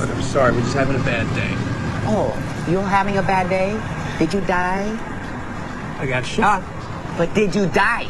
But I'm sorry. We're just having a bad day. Oh, you're having a bad day? Did you die? I got shot. Uh, but did you die?